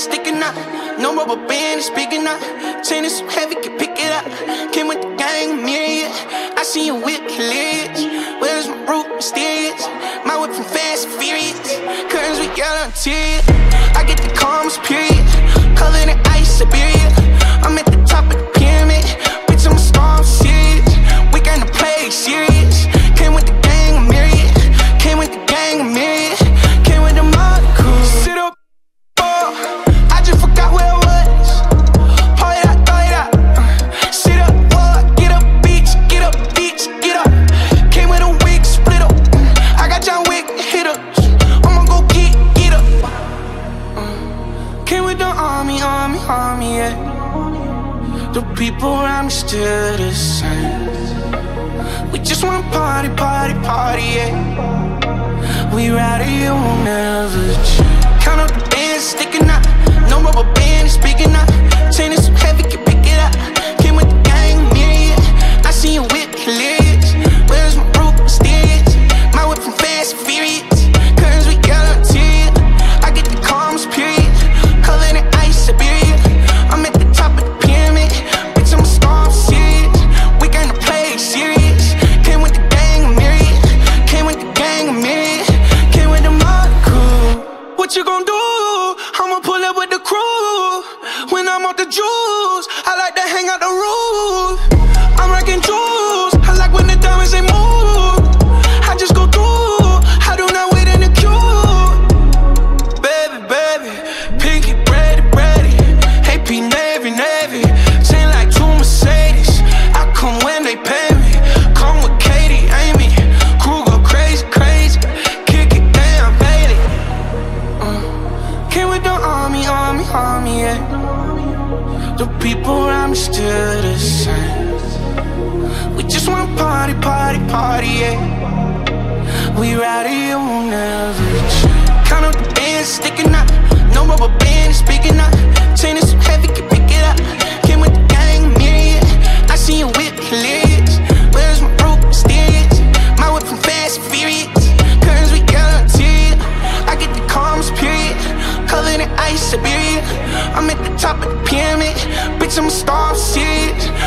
sticking out. No rubber band is speaking out. Chain is so heavy, can pick it up. Came with the gang, myriad. I see you whip hilarious. Where's my root, mysterious? My whip from fast, and furious. Curtains with yellow tears. I get the calmest period. Color than ice, Siberia. The people around me still the same. We just wanna party, party, party, yeah. We ride it, will never change. Count up What you gon' do? I'ma pull up with the crew. When I'm off the juice, I like to hang out the roof. I'm rocking jewels. The people around me still the same. We just wanna party, party, party, yeah. We it, you will never change. Count up the bands, sticking out. No rubber band, is speaking out. Chain is so heavy, can pick it up. Came with the gang, myriad. I see you whip, hilarious. I'm star, I'm